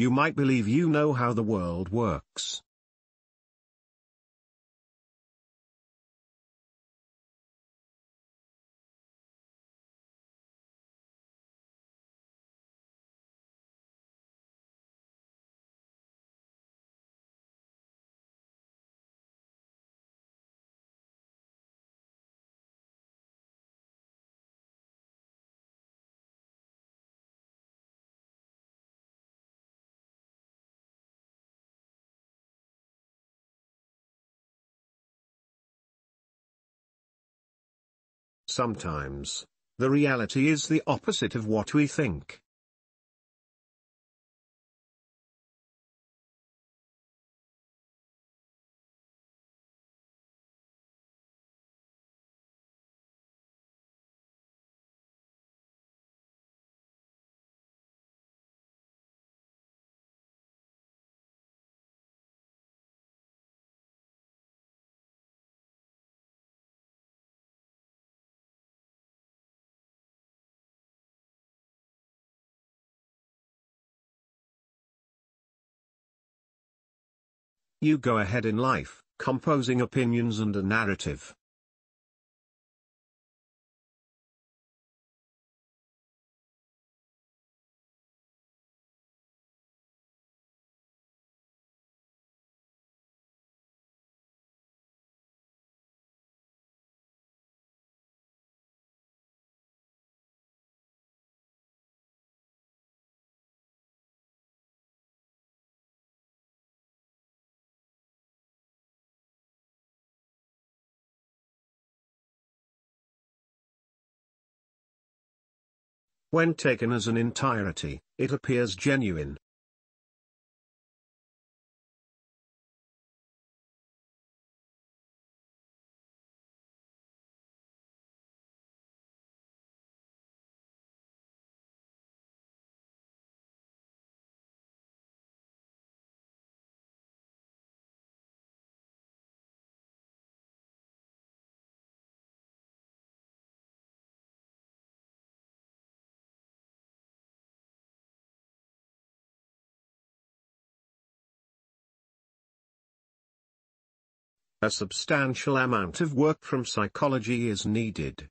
you might believe you know how the world works. Sometimes, the reality is the opposite of what we think. You go ahead in life, composing opinions and a narrative. When taken as an entirety, it appears genuine. A substantial amount of work from psychology is needed.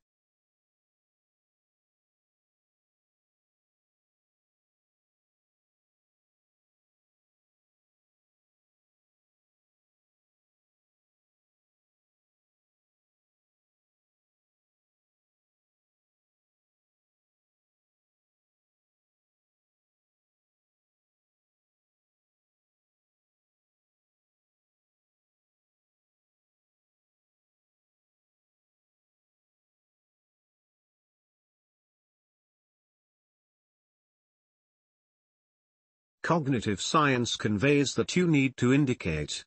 Cognitive science conveys that you need to indicate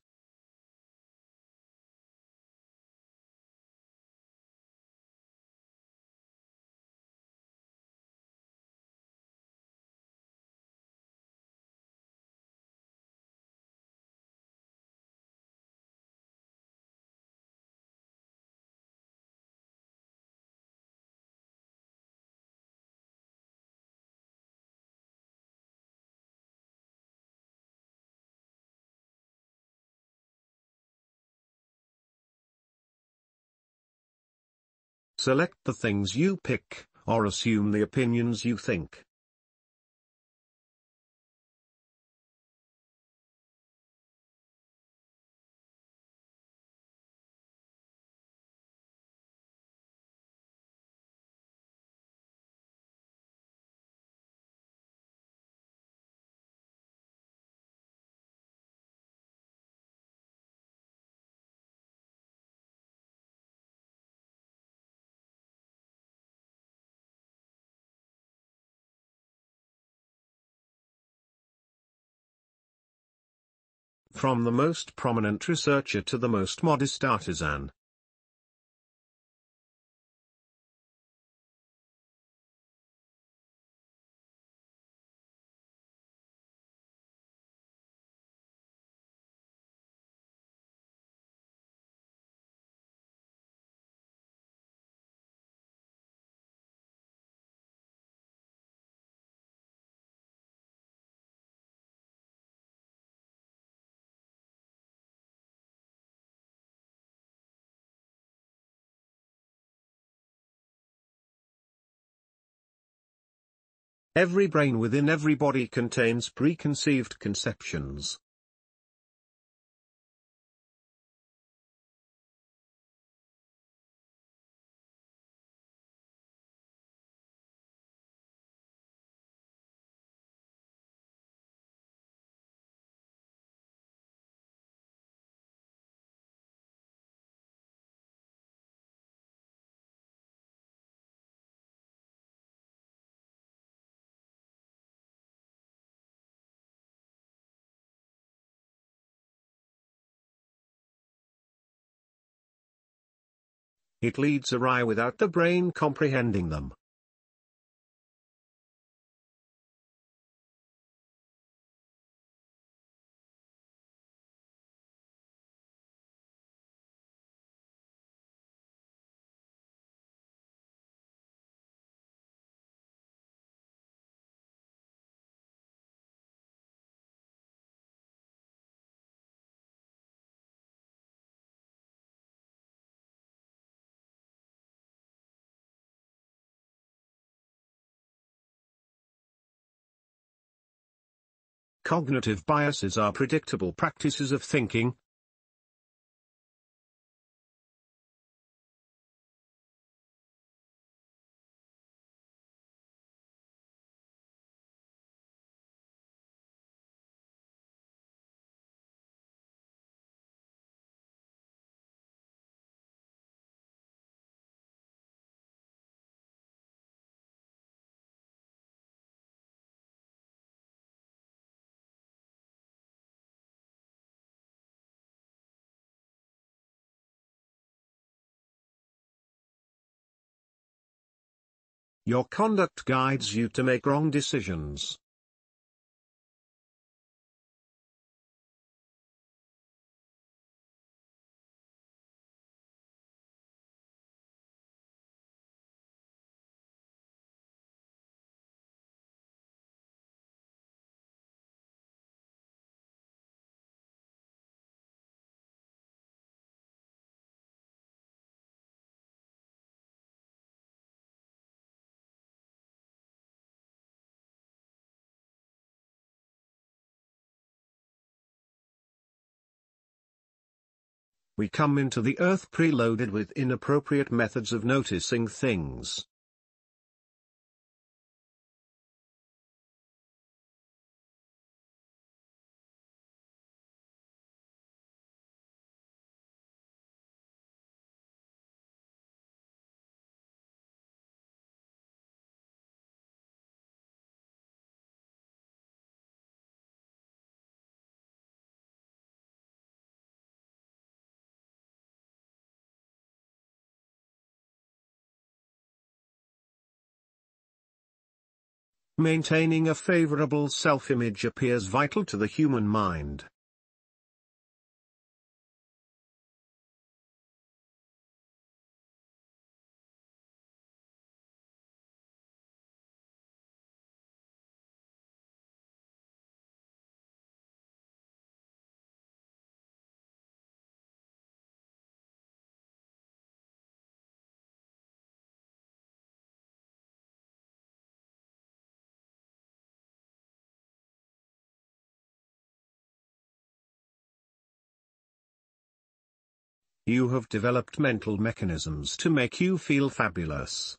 Select the things you pick, or assume the opinions you think. From the most prominent researcher to the most modest artisan. Every brain within every body contains preconceived conceptions. It leads awry without the brain comprehending them. Cognitive biases are predictable practices of thinking. Your conduct guides you to make wrong decisions. We come into the earth preloaded with inappropriate methods of noticing things. Maintaining a favorable self-image appears vital to the human mind. You have developed mental mechanisms to make you feel fabulous.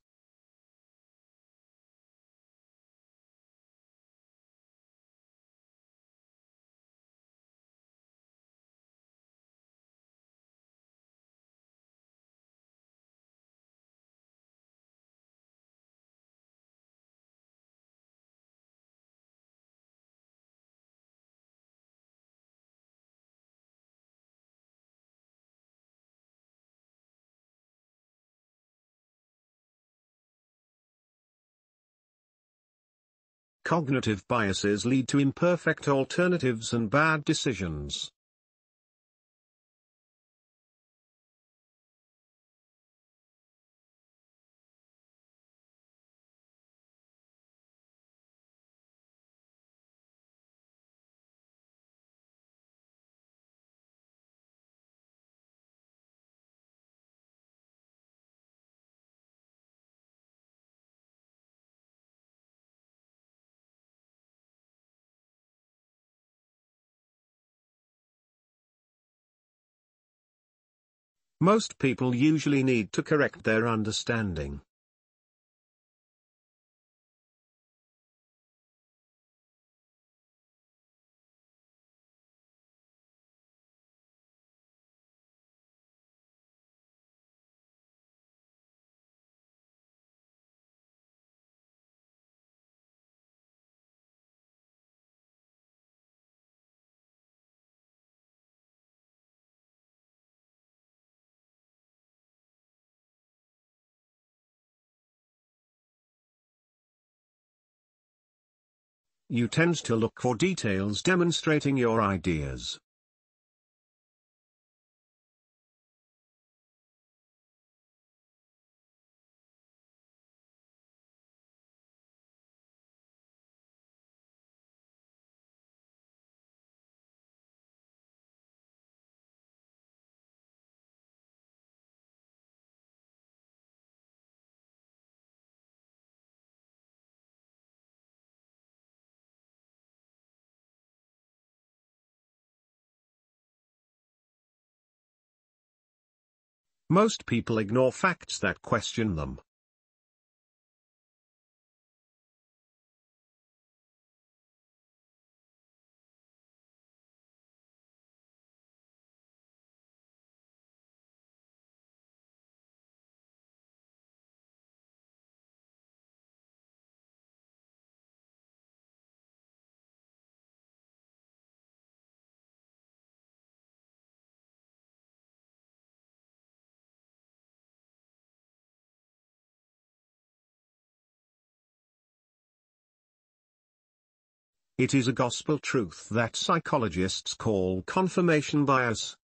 Cognitive biases lead to imperfect alternatives and bad decisions. Most people usually need to correct their understanding. You tend to look for details demonstrating your ideas. Most people ignore facts that question them. It is a gospel truth that psychologists call confirmation bias.